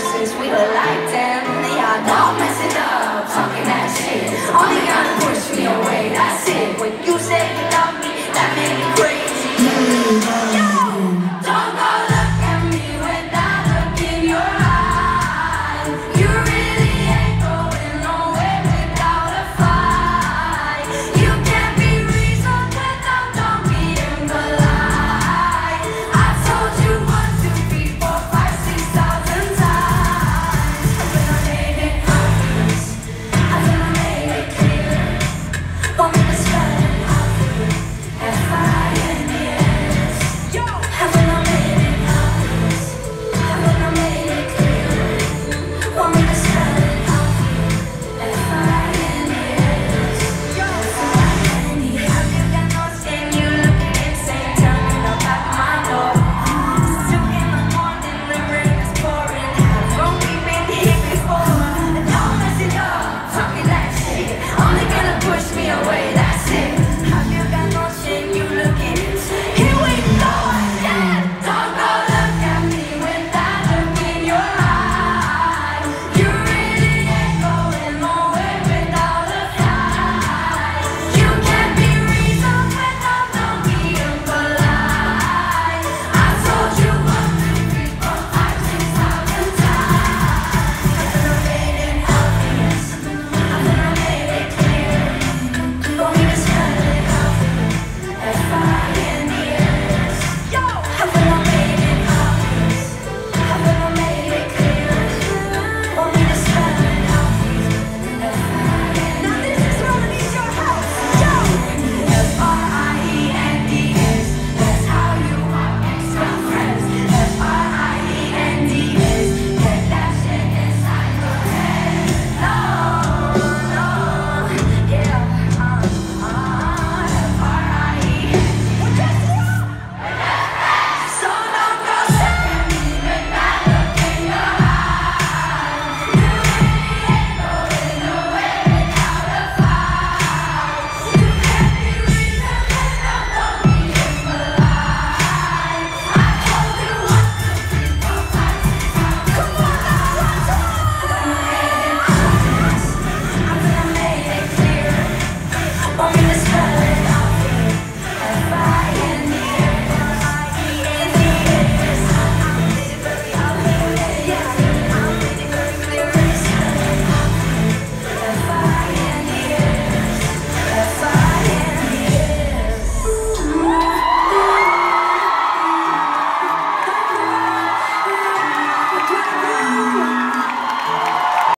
since we were like